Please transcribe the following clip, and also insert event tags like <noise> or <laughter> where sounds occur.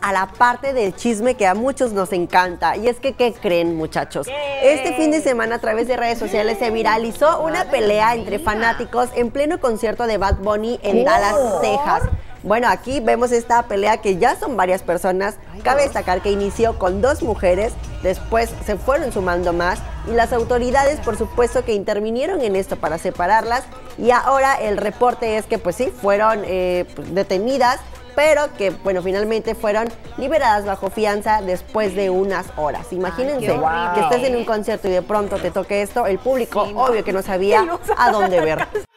a la parte del chisme que a muchos nos encanta. Y es que, ¿qué creen, muchachos? Este fin de semana, a través de redes sociales, se viralizó una pelea entre fanáticos en pleno concierto de Bad Bunny en Dallas, Texas. Bueno, aquí vemos esta pelea que ya son varias personas. Cabe destacar que inició con dos mujeres, después se fueron sumando más y las autoridades, por supuesto, que intervinieron en esto para separarlas. Y ahora el reporte es que, pues sí, fueron eh, pues, detenidas pero que, bueno, finalmente fueron liberadas bajo fianza después de unas horas. Imagínense que estés en un concierto y de pronto te toque esto, el público, obvio que no sabía <laughs> a dónde ver. <laughs>